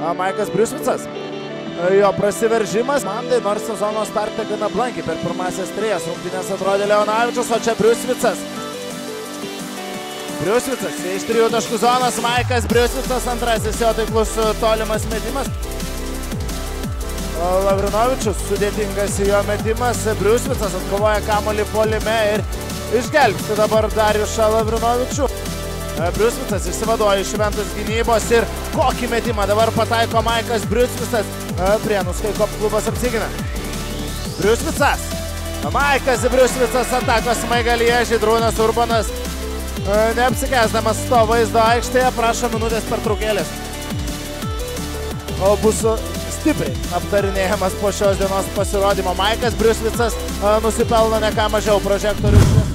Maikas Briusvicas. Jo prasiveržimas, mandai, nors sezono startą gana blankiai per pirmasias trijas rungtynės atrodė Leonavičius, o čia Briusvicas. Briusvicas iš trijų taškų zonos, Maikas Briusvicas antrasis jo taiklus tolimas metimas. Lavrinovičius sudėtingas jo metimas, Briusvicas atkovoja kamolį polime ir išgelbsti dabar Dariušą Lavrinovičių. Briusvicas išsivaduoja iš šventos gynybos ir kokį metimą dabar pataiko Maikas Briusvicas. Prienus, kai kop klubas apsigina. Briusvicas. Maikas Briusvicas atakos Maigalyje, Žydrūnas Urbanas. Neapsikesdamas to vaizdo aikštėje, prašo minutės per trukėlės. O bus stipriai aptarinėjamas po šios dienos pasirodymo. Maikas Briusvicas nusipelno ne ką mažiau prožektorių.